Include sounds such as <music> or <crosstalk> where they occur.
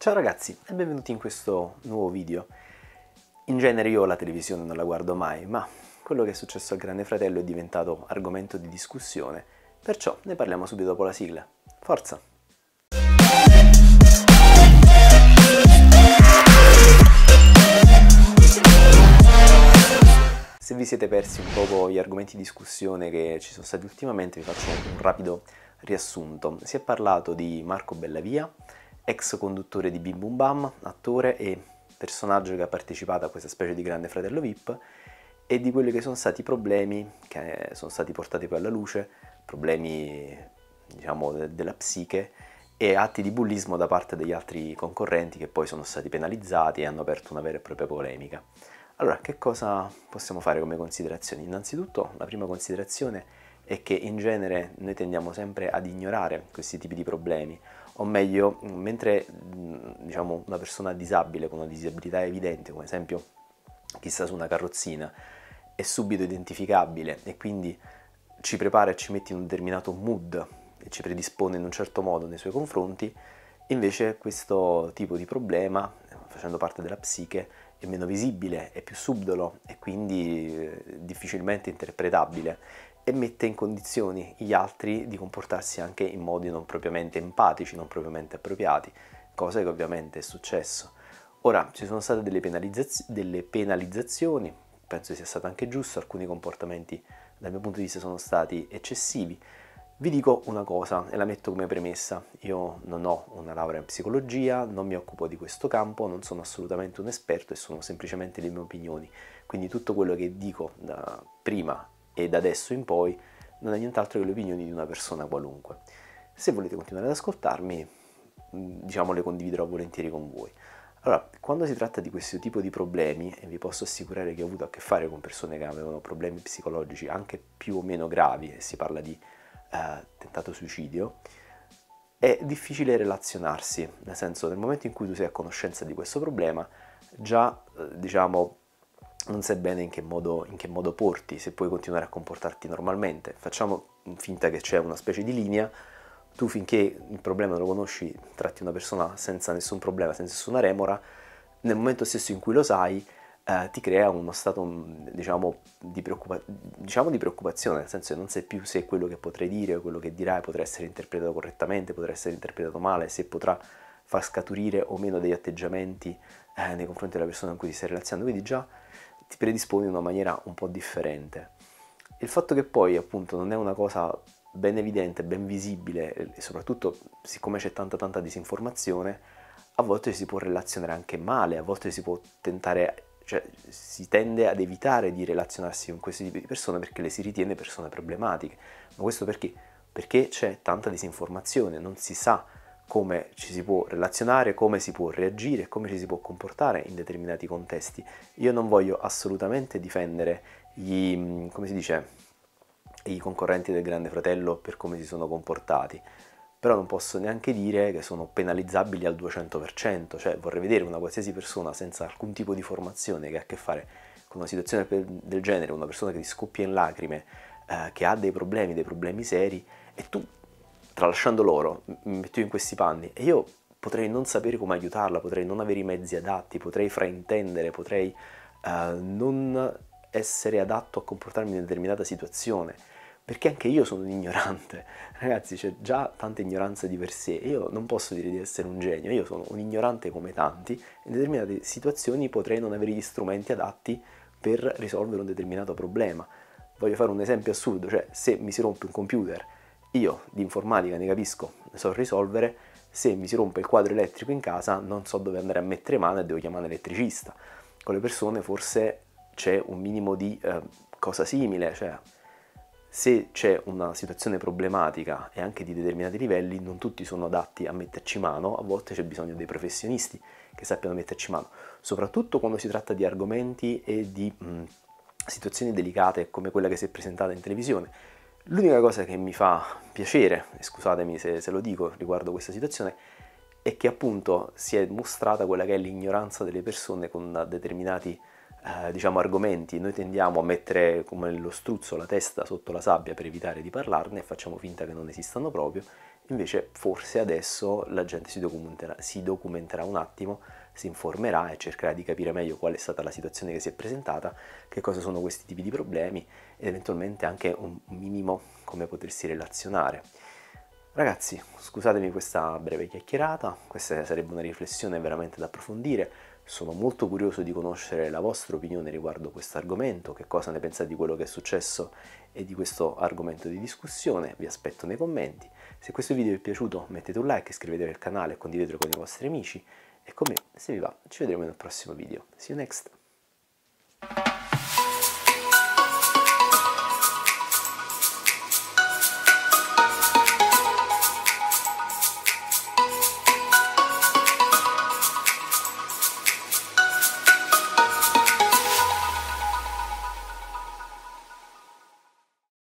Ciao ragazzi e benvenuti in questo nuovo video. In genere io la televisione non la guardo mai, ma quello che è successo al Grande Fratello è diventato argomento di discussione, perciò ne parliamo subito dopo la sigla. Forza! Se vi siete persi un po' gli argomenti di discussione che ci sono stati ultimamente, vi faccio un rapido riassunto. Si è parlato di Marco Bellavia, ex conduttore di Bim Bum Bam, attore e personaggio che ha partecipato a questa specie di grande fratello VIP, e di quelli che sono stati i problemi che sono stati portati poi alla luce, problemi diciamo della psiche e atti di bullismo da parte degli altri concorrenti che poi sono stati penalizzati e hanno aperto una vera e propria polemica. Allora, che cosa possiamo fare come considerazioni? Innanzitutto, la prima considerazione è che in genere noi tendiamo sempre ad ignorare questi tipi di problemi, o meglio, mentre diciamo, una persona disabile con una disabilità evidente, come esempio chi sta su una carrozzina, è subito identificabile e quindi ci prepara e ci mette in un determinato mood e ci predispone in un certo modo nei suoi confronti, invece questo tipo di problema, facendo parte della psiche, è meno visibile, è più subdolo e quindi eh, difficilmente interpretabile e mette in condizioni gli altri di comportarsi anche in modi non propriamente empatici, non propriamente appropriati, cosa che ovviamente è successo. Ora, ci sono state delle, penalizzazi- delle penalizzazioni, penso sia stato anche giusto, alcuni comportamenti dal mio punto di vista sono stati eccessivi, vi dico una cosa e la metto come premessa, io non ho una laurea in psicologia, non mi occupo di questo campo, non sono assolutamente un esperto e sono semplicemente le mie opinioni, quindi tutto quello che dico da prima e da adesso in poi non è nient'altro che le opinioni di una persona qualunque. Se volete continuare ad ascoltarmi, diciamo le condividerò volentieri con voi. Allora, quando si tratta di questo tipo di problemi, e vi posso assicurare che ho avuto a che fare con persone che avevano problemi psicologici anche più o meno gravi, e si parla di eh, tentato suicidio, è difficile relazionarsi, nel senso nel momento in cui tu sei a conoscenza di questo problema, già eh, diciamo non sai bene in che, modo, in che modo porti, se puoi continuare a comportarti normalmente. Facciamo finta che c'è una specie di linea, tu finché il problema lo conosci, tratti una persona senza nessun problema, senza nessuna remora, nel momento stesso in cui lo sai, eh, ti crea uno stato diciamo di, preoccupa- diciamo di, preoccupazione, nel senso che non sai più se quello che potrai dire o quello che dirai potrà essere interpretato correttamente, potrà essere interpretato male, se potrà far scaturire o meno degli atteggiamenti eh, nei confronti della persona con cui ti stai relazionando, quindi già ti predisponi in una maniera un po' differente. Il fatto che poi appunto non è una cosa ben evidente, ben visibile e soprattutto siccome c'è tanta tanta disinformazione, a volte si può relazionare anche male, a volte si può tentare cioè si tende ad evitare di relazionarsi con questi tipi di persone perché le si ritiene persone problematiche. Ma questo perché? Perché c'è tanta disinformazione, non si sa come ci si può relazionare, come si può reagire, come ci si può comportare in determinati contesti. Io non voglio assolutamente difendere gli, come si dice, i concorrenti del Grande Fratello per come si sono comportati però non posso neanche dire che sono penalizzabili al 200%, cioè vorrei vedere una qualsiasi persona senza alcun tipo di formazione che ha a che fare con una situazione del genere, una persona che ti scoppia in lacrime, eh, che ha dei problemi, dei problemi seri, e tu, tralasciando loro, mi metto in questi panni e io potrei non sapere come aiutarla, potrei non avere i mezzi adatti, potrei fraintendere, potrei eh, non essere adatto a comportarmi in una determinata situazione perché anche io sono un ignorante. <laughs> Ragazzi, c'è già tanta ignoranza di per sé. Io non posso dire di essere un genio, io sono un ignorante come tanti. In determinate situazioni potrei non avere gli strumenti adatti per risolvere un determinato problema. Voglio fare un esempio assurdo, cioè se mi si rompe un computer, io di informatica ne capisco, ne so risolvere, se mi si rompe il quadro elettrico in casa non so dove andare a mettere mano e devo chiamare un elettricista. Con le persone forse c'è un minimo di eh, cosa simile, cioè se c'è una situazione problematica e anche di determinati livelli, non tutti sono adatti a metterci mano, a volte c'è bisogno dei professionisti che sappiano metterci mano, soprattutto quando si tratta di argomenti e di mh, situazioni delicate come quella che si è presentata in televisione. L'unica cosa che mi fa piacere, scusatemi se, se lo dico riguardo questa situazione, è che appunto si è mostrata quella che è l'ignoranza delle persone con determinati eh, diciamo, argomenti, noi tendiamo a mettere come lo struzzo la testa sotto la sabbia per evitare di parlarne e facciamo finta che non esistano proprio, invece forse adesso la gente si documenterà, si documenterà un attimo, si informerà e cercherà di capire meglio qual è stata la situazione che si è presentata, che cosa sono questi tipi di problemi ed eventualmente anche un minimo come potersi relazionare. Ragazzi, scusatemi questa breve chiacchierata, questa sarebbe una riflessione veramente da approfondire. Sono molto curioso di conoscere la vostra opinione riguardo questo argomento, che cosa ne pensate di quello che è successo e di questo argomento di discussione. Vi aspetto nei commenti. Se questo video vi è piaciuto mettete un like, iscrivetevi al canale e condividetelo con i vostri amici. E come se vi va, ci vedremo nel prossimo video. See you next!